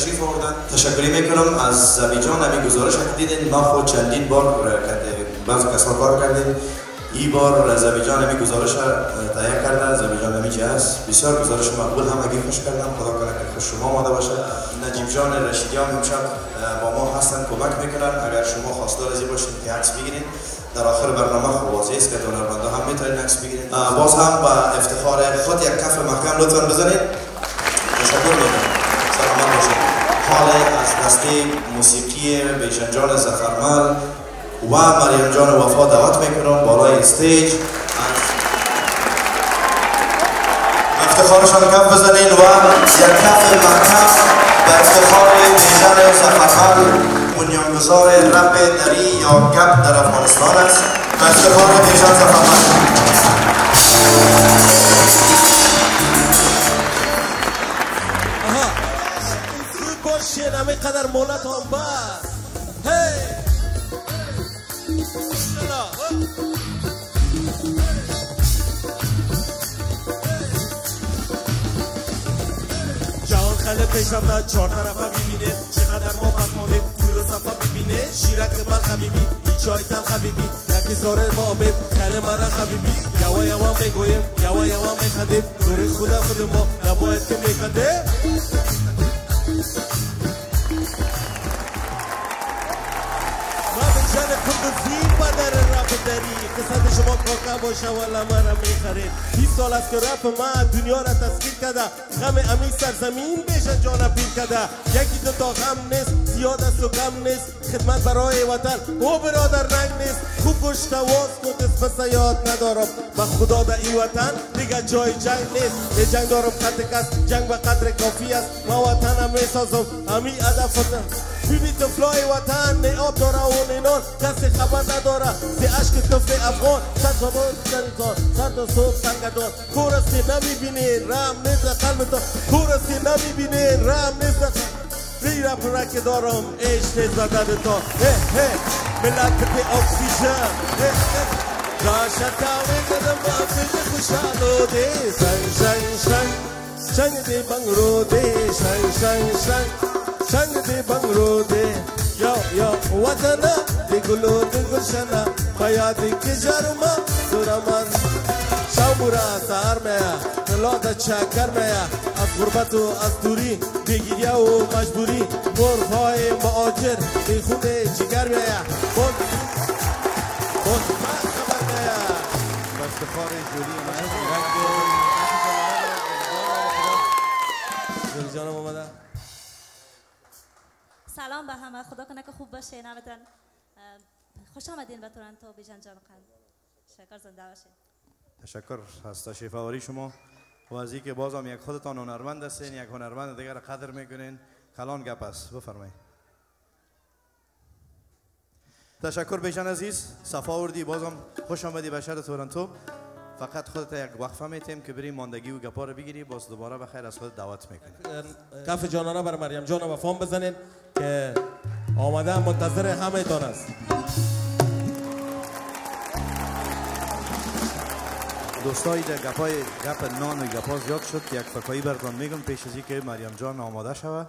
تشریف آوردن. تشکری می‌کنم از زبیجان نمی گزارش دیدین. ما خود چندین بار بعضی کسا کار کردیم. ای بار زبیجان نمی گزارش تهیه کرده. زبیجان نمی چی هست؟ بسیار گزارش مقبول. هم اگه خوش کردم خدا کنه که خوش شما آمده باشه. نجیب جان رشیدیان امشب با ما هستن. کمک می‌کنن. اگر شما خواستار ازی باشین که عکس بگیرین. در آخر برنامه خوب واضح است که هنرمندا هم می‌تونید عکس بگیرید باز هم با افتخار خود یک کف محکم لطفا بزنید تشکر می‌کنم. حال از دسته موسیقی بیشن جان زفرمل و مریم جان وفا دعوت می‌کنم بالای استیج. افتخارشان کف بزنین و یک کف محکم به افتخار بیژن زفرمل. بنیانگذار رپ دری یا گپ در افغانستان است. و افتخار بیژن زفرمل. قدر مولت هم بس. هی. جهان خله پیشم نه چهار طرفه ببینه چقدر ما مخمانه نور صفا ببینه شیرک من تن خبیبی یکی زاره بابه خله مرا خبیبی یوا یوا می‌گویم یوا یوا میخندیم. نور خدا خود ما نباید که میخنده داری قصد شما کاکا باشه والا مرا می‌خرید 20 سال است که رپ ما دنیا را تسخیر کرده. غم امی سرزمین بیشن جان پیر کرده. یکی دو تا غم نیست زیاد است و کم نیست. خدمت برای وطن او برادر رنگ نیست. خوب گشت واز کن پس یاد ندارم. و خدا در این وطن دیگه جای جنگ نیست. یه جنگ دارم خط کس جنگ به قدر کافی است. ما وطنم می‌سازم امی هدف ببین طفلای وطن نه آب داره و نه نان کسی خبر نداره زی عشق طفل افغان سر زبان سرزان سر تا صبح سرگردان کورسی نمی‌بینی رم نیست قلب تا کورسی نمی‌بینی رم نیست ری رپ رک دارم عشق زده تا ملت به اکسیژن راشا تاوی قدم بافل خوشحالو دی شنگ شنگ شنگ شنگ دی بنگرو دی شنگ شنگ شنگ شنگ دی بنگرو دی یا یا وطن دی گلو دی گلشنا پیا دی که جرما دورمان شامورا سهر میا نلاد چکر میا از غربت و از دوری بگیریا و مجبوری مرغهای معاجر دی خون جگر میا بود بود خبر میا افتخار جوری جوری جانم اومده سلام به همه. خدا کنه که خوب باشه. نمتن خوش آمدین به تورنتو بیژن جان قلب شکر زنده باشین. تشکر تشریف آوری شما. و از اینکه بازم یک خودتان هنرمند هستین یک هنرمند دیگر قدر می‌کنین. کلان گپ است. بفرمایید. تشکر بیژن عزیز. صفا آوردی بازم خوش آمدی به شهر تورنتو. فقط خودت یک وقفه میتیم که بریم ماندگی و گپا رو بگیری. باز دوباره بخیر از خود دعوت می‌کنیم. کف جانانه بر مریم جان و فام بزنین که آمده منتظر همه تان است. دوستایی در گپای گپ نان و گپا زیاد شد یک فکایی براتون میگم پیش از که مریم جان آماده شوه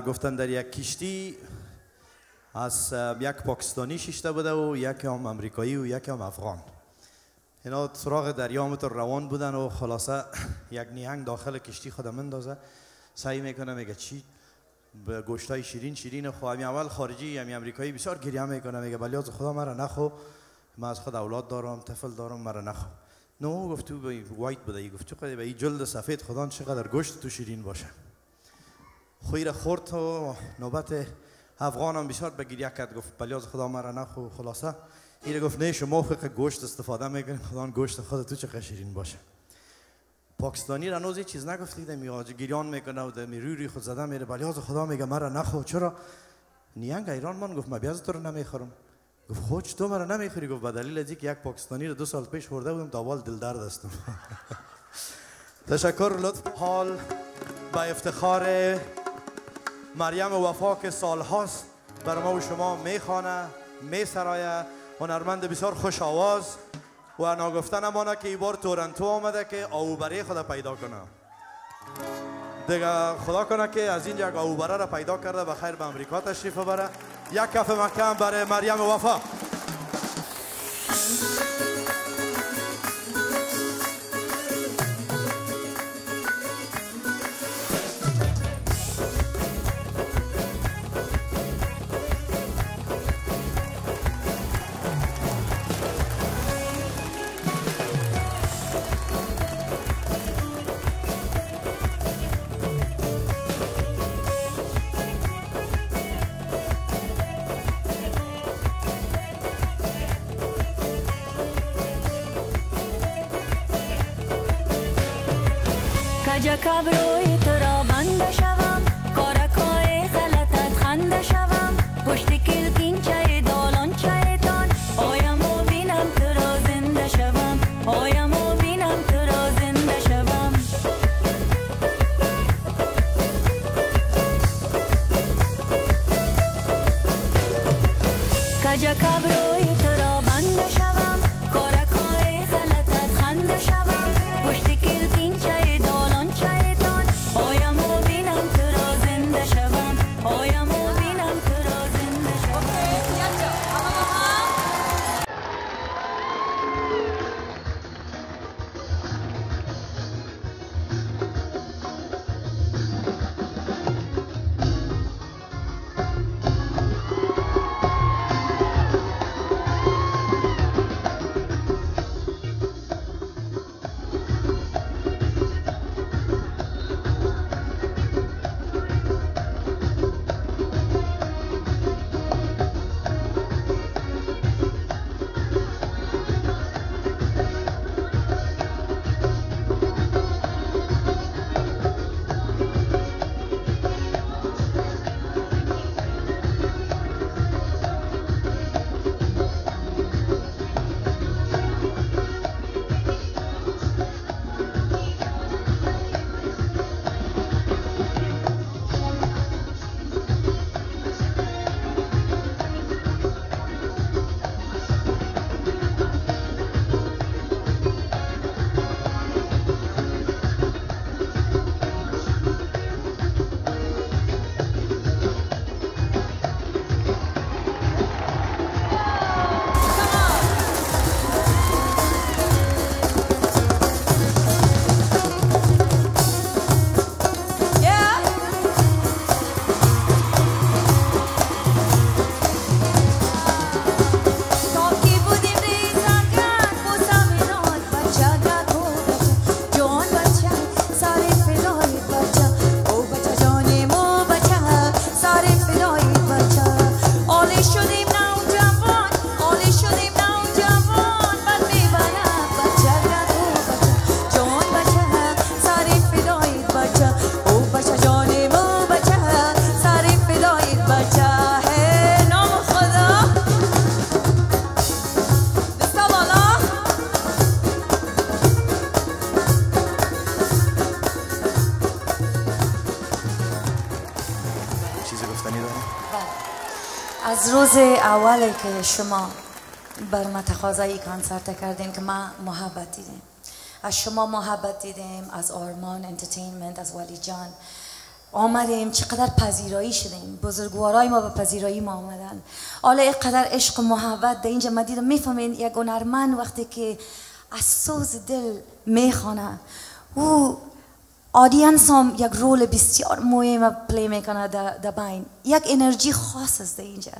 گفتن در یک کشتی از یک پاکستانی شیشته بوده و یک هم امریکایی و یک هم افغان. اینا سراغ دریا تو روان بودن و خلاصه یک نیهنگ داخل کشتی خود مندازه سعی می‌کنه میگه چی به گوشتای شیرین شیرین خو همی اول خارجی همی امریکایی بسیار گریه می‌کنه میگه ولی از خدا مرا نخو. من از خود اولاد دارم طفل دارم مرا نخو. نو گفت تو به وایت بوده گفت تو به جلد سفید خدا چقدر گوشت تو شیرین باشه. خویر خورد و نوبت افغان هم بسیار به گریه کرد. گفت ولی از خدا مرا نخو. خلاصه اینه گفت نه شما فقط گوشت استفاده می‌کنید خدا گوشت خود تو چه شیرین باشه پاکستانی را نوزی چیز نگفت می گریان می‌کنه و می روی خود زده میره از خدا میگه مرا نخو چرا نیانگ ایران من گفت من بیاز تو رو نمی‌خورم گفت خود تو مرا نمی‌خوری گفت به دلیل از یک پاکستانی رو دو سال پیش خورده بودم تا دل درد هستم تشکر لطف حال با افتخار مریم وفا که سالهاست بر ما و شما می‌خوانه میسرایه هنرمند بسیار خوش آواز و ناگفتن امانه که ای بار تورنتو آمده که آوبره خود پیدا کنه. دیگه خدا کنه که از اینجا آوبره را پیدا کرده و خیر به امریکا تشریف بره یک کف محکم برای مریم وفا. کبروی تو را بنده شوم. کارکای غلطت خنده شوم. پشت کلکین چای دالان چایتان آیم و بینم تو را زنده شوم. بینم تو را زنده کجا کبروی از روز اولی که شما بر ما تقاضای کنسرت کردیم که ما محبت دیدیم. از شما محبت دیدیم از آرمان entertainment از ولی جان. آمدیم چقدر پذیرایی شدیم. بزرگوارای ما به پذیرایی ما آمدن. حالا اینقدر عشق و محبت در اینجا ما دیدم. می‌فهمین یک هنرمند وقتی که از سوز دل می‌خوانه او audience هم یک role بسیار مهم play می‌کنه در بین. یک انرژی خاص است در اینجا.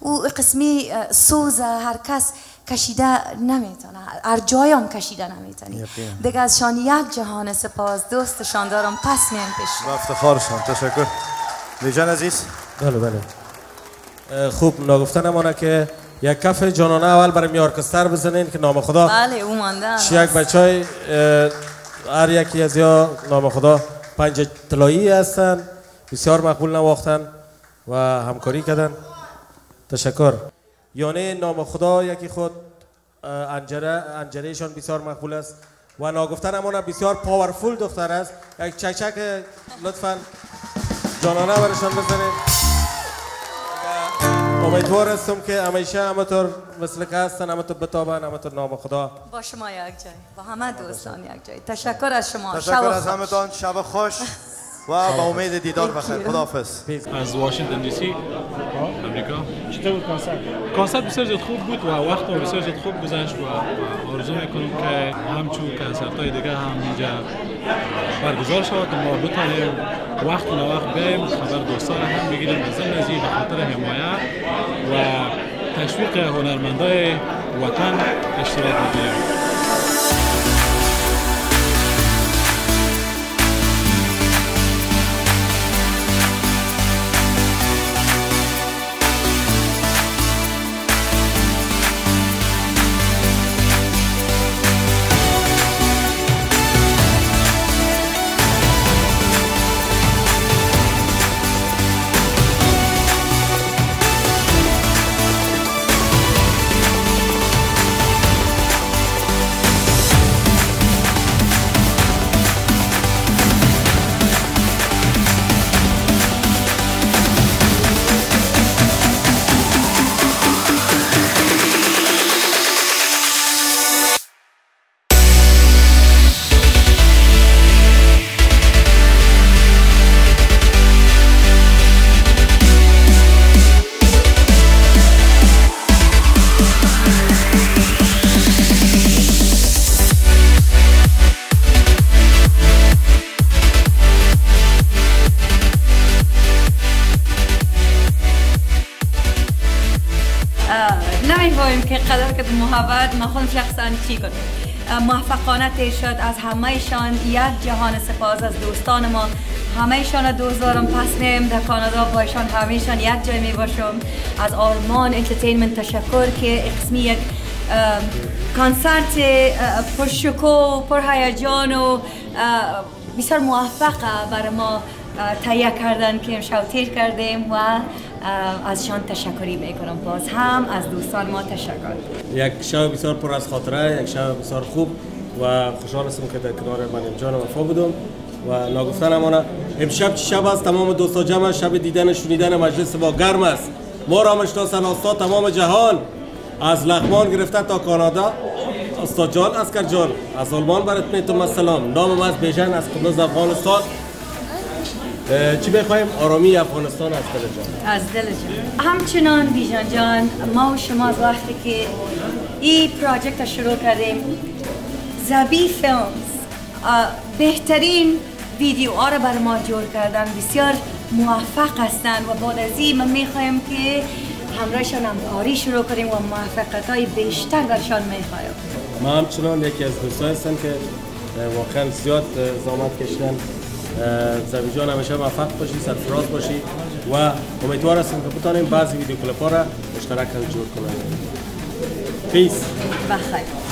او قسمی سوز هر کس کشیده نمی‌تونه. هر جای هم کشیده نمی‌تونی. دیگه از شان یک جهان سپاس. دوستشان دارم. پس میان پیش. افتخارشان. تشکر. لیجان عزیز. بله بله. خوب ناگفتن امانه که یک کف جانانه اول برای می ارکستر بزنین که نام خدا بله او مانده یک بچه های هر یکی از یا نام خدا پنج طلایی هستن بسیار مقبول نواختن و همکاری کردن. تشکر. یانه نام خدا یکی خود انجره انجرهشان بسیار مقبول است و ناگفتن امانه بسیار پاورفول دختر است. یک چکچک لطفا جانانه برشان بزنیم امیدوار هستم که همیشه همطور مثل که هستن همطور بتابن همطور نام خدا با شما یک جای با همه دوستان یک جای تشکر از شما تشکر از همتان شب خوش و با امید دیدار بخیر خداحافظ از واشنگتن دی سی امریکا چطور بود کنسرت کنسرت بسیار زیاد خوب بود و وقت بسیار زیاد خوب گذشت و آرزو می‌کنیم که همچون کنسرت های دیگه هم اینجا برگزار شود. ما بتانیم وقت و وقت بیایم خبر دوستان هم بگیریم. از این به خاطر حمایت و تشویق هنرمندای وطن اشتراک محبت ما خودم شخصا چی کنیم؟ موفقانه شد از همهشان یک جهان سپاس از دوستان ما. همهشان دوست دارم. پس نیم در کانادا بایشان همهشان یک جای می باشم. از آرمان entertainment تشکر که قسمی یک کانسرت پر شکوه پر هیجان و بسیار موفقه برای ما. تهیه کردن که امشب تیر کردیم و ازشان تشکری می‌کنم. باز هم از دوستان ما تشکر. یک شب بسیار پر از خاطره یک شب بسیار خوب و خوشحال هستم که در کنار من جان وفا بودم و ناگفتن امانه امشب چه شب است؟ تمام دوستا جمع شب دیدن شنیدن مجلس با گرم است. ما را مشناسن استاد تمام جهان. از لغمان گرفته تا کانادا. استاد جان اسکر جان از آلمان برات می‌تونم السلام. نامم از بیژن از قبرس افغانستان. چی بخوایم؟ آرامی افغانستان از دل جان. از دل جان. همچنان بیژن جان ما و شما از وقتی که این پراجکت شروع کردیم زبی فیلمز بهترین ویدیو را بر ما جور کردن. بسیار موفق هستند و بعد از این ما می‌خوایم که همراهشان همکاری شروع کنیم و موفقیت های بیشتر برشان می‌خوایم. ما همچنان یکی از دوستان هستم که واقعا زیاد زامت کشیدن. زبی جان همیشه موفق باشی سرفراز باشی و امیدوار هستم که بتانیم بعضی ویدیو کلیپ را مشترک جور کنیم. پیس بخیر.